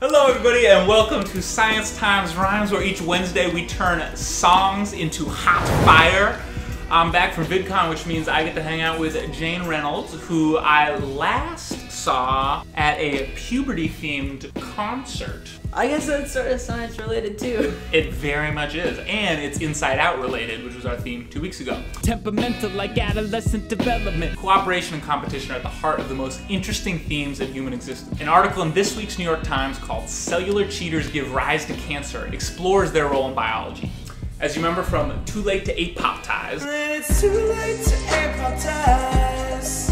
Hello, everybody, and welcome to Science Times Rhymes, where each Wednesday we turn songs into hot fire. I'm back from VidCon, which means I get to hang out with Jane Reynolds, who I last saw at a puberty-themed concert. I guess that's sort of science related too. It very much is, and it's Inside Out related, which was our theme two weeks ago. Temperamental like adolescent development. Cooperation and competition are at the heart of the most interesting themes in human existence. An article in this week's New York Times called Cellular Cheaters Give Rise to Cancer explores their role in biology. As you remember from Too Late to Apoptize, It's too late to apoptize.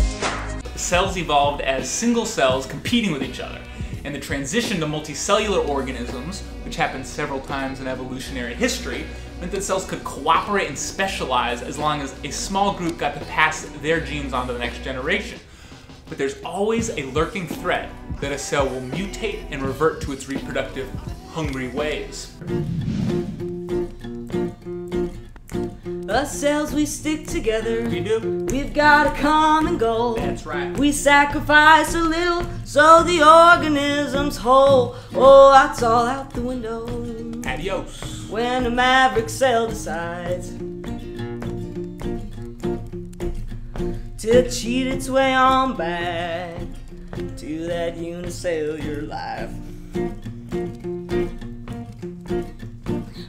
cells evolved as single cells competing with each other. And the transition to multicellular organisms, which happened several times in evolutionary history, meant that cells could cooperate and specialize as long as a small group got to pass their genes on to the next generation. But there's always a lurking threat that a cell will mutate and revert to its reproductive, hungry ways. Us cells, we stick together. We do? We've got a common goal. That's right. We sacrifice a little so the organism's whole. Oh, that's all out the window Adios. when a maverick cell decides to cheat its way on back to that unicellular life.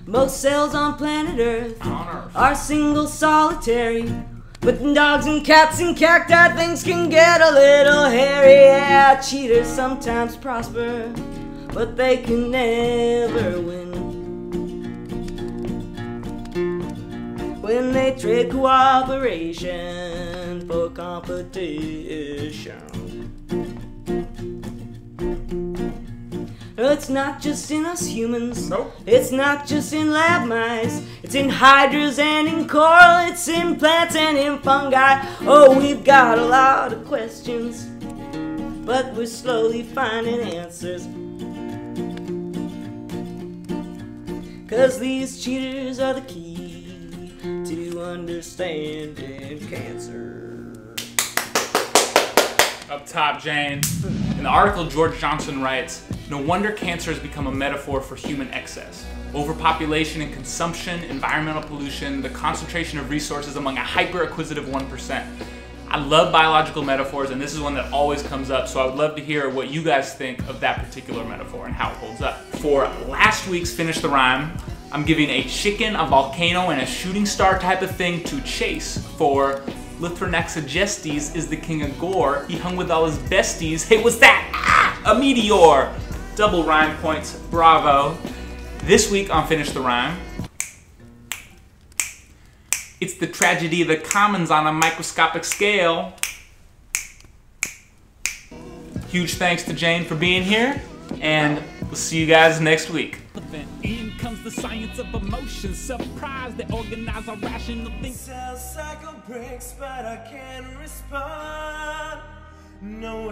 Most cells on planet Earth On Earth. are single solitary. But dogs and cats and cacti things can get a little hairy. Yeah, cheaters sometimes prosper, but they can never win. When they trade cooperation for competition. It's not just in us humans. Nope. It's not just in lab mice. It's in hydras and in coral. It's in plants and in fungi. Oh, we've got a lot of questions, but we're slowly finding answers. Cause these cheaters are the key to understanding cancer. Up top, Jane. In the article, George Johnson writes No wonder cancer has become a metaphor for human excess. Overpopulation and consumption, environmental pollution, the concentration of resources among a hyper acquisitive 1%. I love biological metaphors, and this is one that always comes up, so I would love to hear what you guys think of that particular metaphor and how it holds up. For last week's Finish the Rhyme, I'm giving a chicken, a volcano, and a shooting star type of thing to chase for Lythronax argestes is the king of gore. He hung with all his besties. Hey, what's that? Ah, a meteor! Double rhyme points, bravo. This week on Finish the Rhyme, it's the tragedy of the commons on a microscopic scale. Huge thanks to Jane for being here, and we'll see you guys next week. In comes the science of emotion. Surprise, they organize our rational thinking. Cell cycle breaks, but I can't respond. No